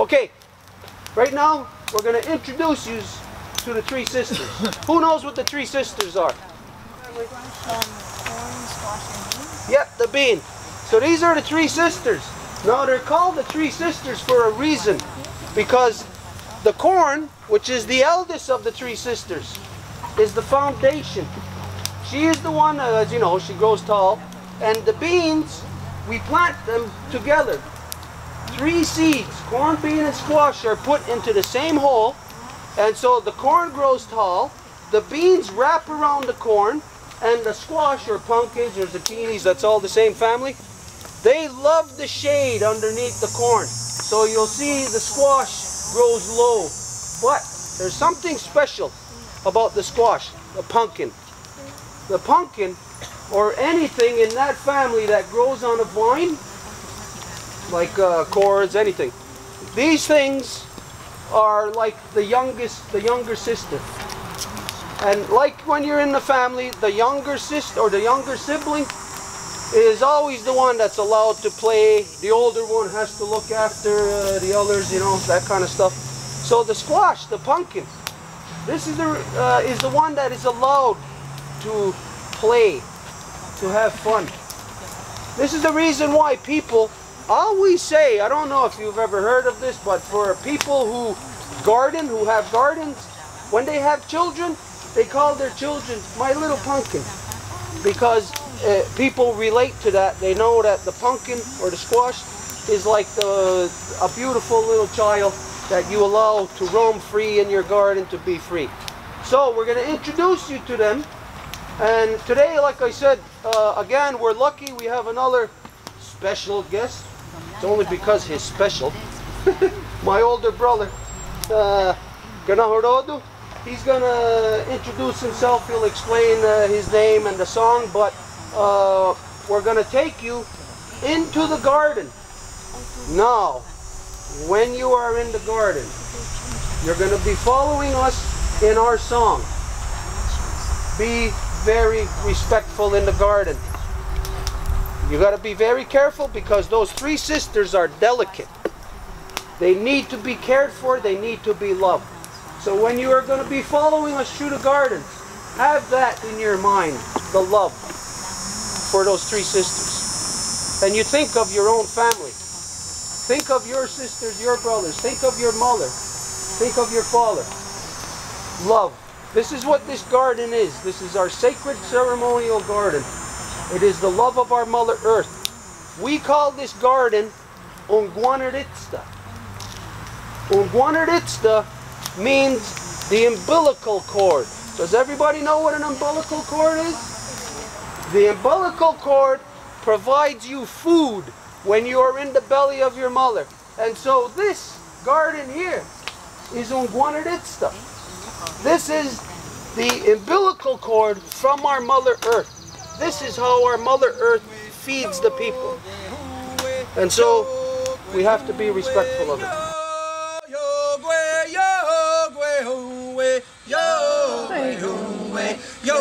Okay, right now we're going to introduce you to the three sisters. Who knows what the three sisters are? Yep, the bean. So these are the three sisters. Now they're called the three sisters for a reason. Because the corn, which is the eldest of the three sisters, is the foundation. She is the one, uh, as you know, she grows tall. And the beans, we plant them together. Three seeds, corn, bean, and squash, are put into the same hole. And so the corn grows tall. The beans wrap around the corn. And the squash, or pumpkins, or zucchinis, that's all the same family. They love the shade underneath the corn. So you'll see the squash grows low. But there's something special about the squash, the pumpkin. The pumpkin, or anything in that family that grows on a vine, like uh, cords, anything. These things are like the youngest, the younger sister. And like when you're in the family, the younger sister or the younger sibling is always the one that's allowed to play. The older one has to look after uh, the others, you know, that kind of stuff. So the squash, the pumpkin, this is the uh, is the one that is allowed to play, to have fun. This is the reason why people always say, I don't know if you've ever heard of this, but for people who garden, who have gardens, when they have children, they call their children my little pumpkin because uh, people relate to that. They know that the pumpkin or the squash is like the, a beautiful little child that you allow to roam free in your garden to be free. So we're going to introduce you to them. And today, like I said, uh, again, we're lucky we have another special guest. It's only because he's special. My older brother, uh. He's going to introduce himself. He'll explain uh, his name and the song, but uh, we're going to take you into the garden. Now, when you are in the garden, you're going to be following us in our song. Be very respectful in the garden. You got to be very careful because those three sisters are delicate. They need to be cared for, they need to be loved. So when you are going to be following us through the gardens, have that in your mind, the love for those three sisters. And you think of your own family. Think of your sisters, your brothers. Think of your mother. Think of your father. Love. This is what this garden is. This is our sacred ceremonial garden. It is the love of our Mother Earth. We call this garden Unguanaritsta. Unguanaritsta means the umbilical cord. Does everybody know what an umbilical cord is? The umbilical cord provides you food when you are in the belly of your mother. And so this garden here is Unguanaritsta. This is the umbilical cord from our Mother Earth. This is how our Mother Earth feeds the people. And so we have to be respectful of it. Yo,